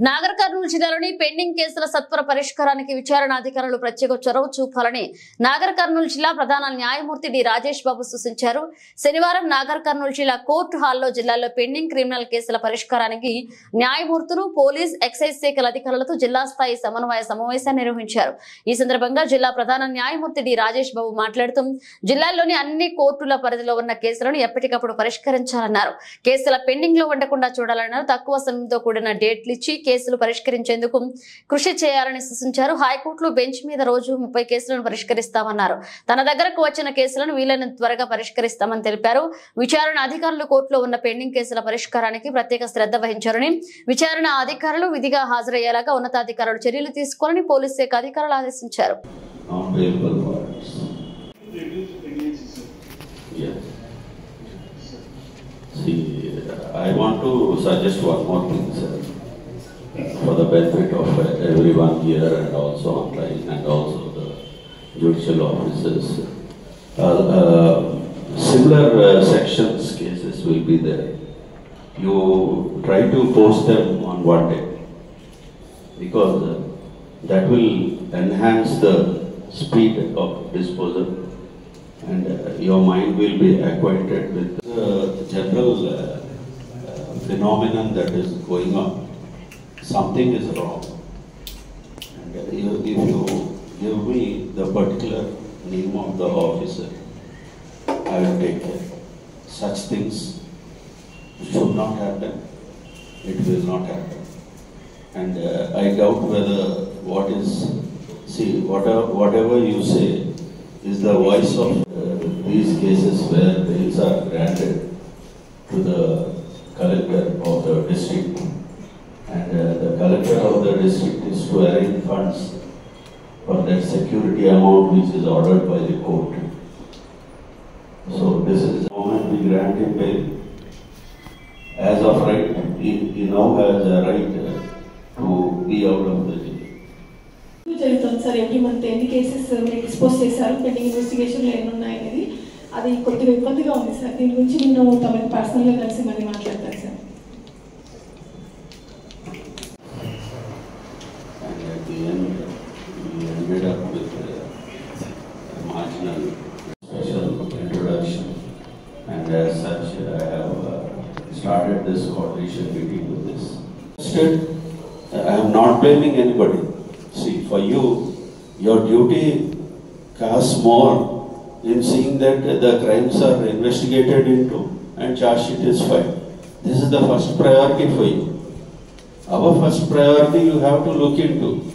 నాగర్ కర్నూలు జిల్లాలోని పెండింగ్ కేసుల సత్వర పరిష్కారానికి విచారణ అధికారులు ప్రత్యేక చొరవ చూపాలని నాగర్ కర్నూలు జిల్లా ప్రధాన న్యాయమూర్తి డి రాజేష్ బాబు సూచించారు. శనివారం నాగర్ కర్నూలు జిల్లా కోర్టు హాల్లో జిల్లాలో పెండింగ్ క్రిమినల్ కేసుల పరిష్కారానికి న్యాయమూర్తులు పోలీస్ ఎక్సైజ్ శాఖల అధికారులతో జిల్లా స్థాయి సమన్వయ సమావేశాన్ని నిర్వహించారు. ఈ సందర్భంగా జిల్లా ప్రధాన న్యాయమూర్తి డి రాజేష్ బాబు మాట్లాడుతూ జిల్లాలోని అన్ని కోర్టుల పరిధిలో ఉన్న కేసులను ఎప్పటికప్పుడు పరిష్కరించాలన్నారు. కేసుల పెండింగ్లో ఉండకుండా చూడాలన్నారు. తక్కువ సమయంతో కూడిన డేట్లు ఇచ్చి కేసులు పరిష్కరించేందుకు కృషి చేయాలని సూచించారు. హైకోర్టులో బెంచ్ మీద రోజు ముప్పై కేసులను పరిష్కరిస్తామన్నారు. తన దగ్గరకు వచ్చిన కేసులను వీలైనంత త్వరగా పరిష్కరిస్తామని తెలిపారు. విచారణ అధికారులు కోర్టులో ఉన్న పెండింగ్ కేసుల పరిష్కారానికి ప్రత్యేక శ్రద్ధ వహించారని విచారణ అధికారులు విధిగా హాజరయ్యేలాగా ఉన్నతాధికారులు చర్యలు తీసుకోవాలని పోలీస్ శాఖ అధికారులు ఆదేశించారు. I want to suggest one more thing, sir, for the benefit of everyone here and also online and also the judicial officers. Uh, uh, Similar uh, sections cases will be there. You try to post them on one day because uh, that will enhance the speed of disposal and uh, your mind will be acquainted with the general uh, uh, phenomenon that is going on. Something is wrong. And if you give me the particular name of the officer, I will take care. Such things should not happen. It will not happen. And uh, I doubt whether what is, see, whatever, whatever you say is the voice of uh, these cases where bails are collector of the district is to arrange funds for that security amount which is ordered by the court. So this is the moment we grant him bail. As of right, he, he now has a right uh, to be out of the jail. జరుగుతుంది sir every month ఎన్ని cases మీరు dispose చేశారు pending ఇన్వెస్టిగేషన్లు ఎన్ని ఉన్నాయి అనేది అది కొద్దిగా ఇబ్బందిగా ఉంది సార్ దీని గురించి నేను తమని పర్సనల్గా కలిసి మళ్ళీ As such, I have uh, started this coordination meeting with this. Instead, I am not blaming anybody. See, for you, your duty casts more in seeing that the crimes are investigated into and charge sheet is filed. This is the first priority for you. Our first priority you have to look into